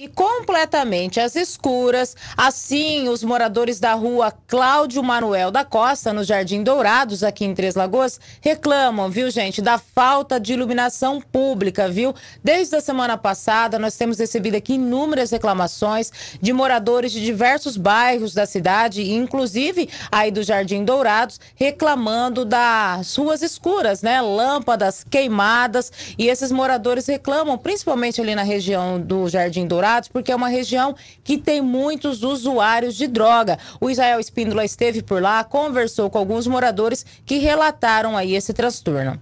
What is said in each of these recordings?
e completamente às escuras. Assim, os moradores da rua Cláudio Manuel da Costa, no Jardim Dourados, aqui em Três Lagoas, reclamam, viu, gente, da falta de iluminação pública, viu? Desde a semana passada, nós temos recebido aqui inúmeras reclamações de moradores de diversos bairros da cidade, inclusive aí do Jardim Dourados, reclamando das ruas escuras, né? Lâmpadas queimadas. E esses moradores reclamam, principalmente ali na região do Jardim Dourados porque é uma região que tem muitos usuários de droga. O Israel Espíndola esteve por lá, conversou com alguns moradores que relataram aí esse transtorno.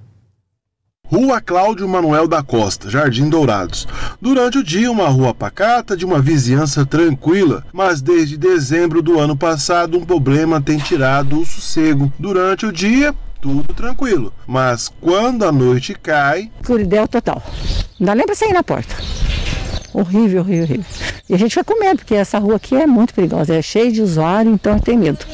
Rua Cláudio Manuel da Costa, Jardim Dourados. Durante o dia, uma rua pacata de uma vizinhança tranquila, mas desde dezembro do ano passado, um problema tem tirado o sossego. Durante o dia, tudo tranquilo, mas quando a noite cai. Escuridão total. Não dá nem pra sair na porta. Horrível, horrível, horrível. E a gente vai com medo, porque essa rua aqui é muito perigosa, é cheia de usuário, então tem medo.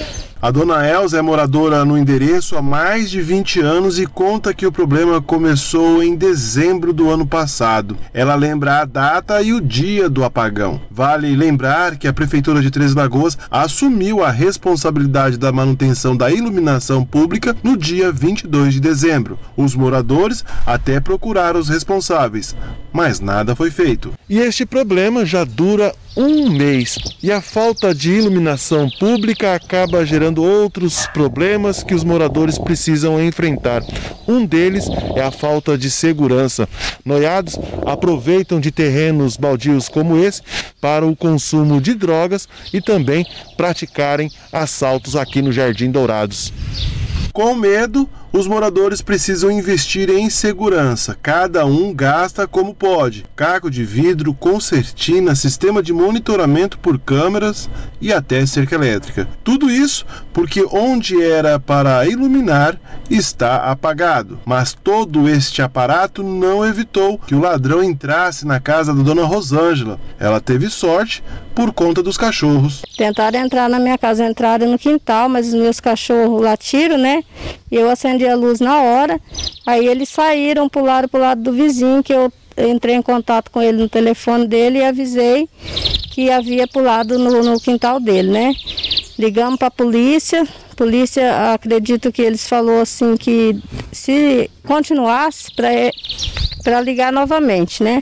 A dona Elza é moradora no endereço há mais de 20 anos e conta que o problema começou em dezembro do ano passado. Ela lembra a data e o dia do apagão. Vale lembrar que a Prefeitura de Três Lagoas assumiu a responsabilidade da manutenção da iluminação pública no dia 22 de dezembro. Os moradores até procuraram os responsáveis, mas nada foi feito. E este problema já dura um mês e a falta de iluminação pública acaba gerando outros problemas que os moradores precisam enfrentar. Um deles é a falta de segurança. Noiados aproveitam de terrenos baldios como esse para o consumo de drogas e também praticarem assaltos aqui no Jardim Dourados. Com medo, os moradores precisam investir em segurança. Cada um gasta como pode: caco de vidro, concertina, sistema de monitoramento por câmeras e até cerca elétrica. Tudo isso porque onde era para iluminar está apagado. Mas todo este aparato não evitou que o ladrão entrasse na casa da dona Rosângela. Ela teve sorte por conta dos cachorros. Tentaram entrar na minha casa, entraram no quintal, mas os meus cachorros latiram, né? Eu acendi a luz na hora, aí eles saíram, pularam para o lado do vizinho, que eu entrei em contato com ele no telefone dele e avisei que havia pulado no, no quintal dele, né? Ligamos para a polícia, polícia, acredito que eles falou assim que se continuasse para ligar novamente, né?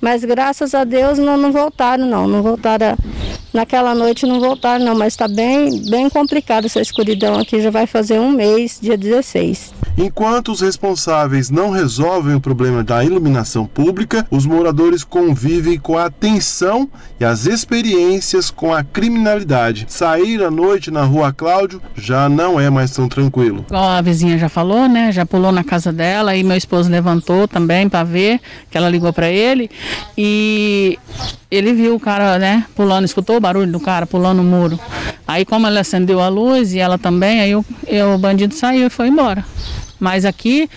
Mas graças a Deus não, não voltaram não, não voltaram naquela noite não voltaram não, mas está bem, bem complicado essa escuridão aqui, já vai fazer um mês, dia 16. Enquanto os responsáveis não resolvem o problema da iluminação pública, os moradores convivem com a tensão e as experiências com a criminalidade. Sair à noite na rua Cláudio já não é mais tão tranquilo. A vizinha já falou, né? Já pulou na casa dela e meu esposo levantou também para ver que ela ligou para ele e ele viu o cara, né, pulando, escutou o barulho do cara pulando o muro. Aí como ela acendeu a luz e ela também, aí o, o bandido saiu e foi embora. Mas aqui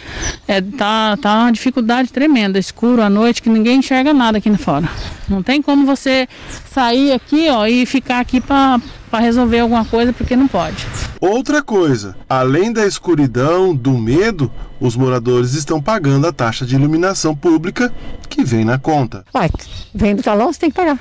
é, tá, tá uma dificuldade tremenda, escuro à noite, que ninguém enxerga nada aqui fora. Não tem como você sair aqui ó, e ficar aqui para resolver alguma coisa, porque não pode. Outra coisa, além da escuridão, do medo, os moradores estão pagando a taxa de iluminação pública que vem na conta. Vai, vem do talão, você tem que pagar.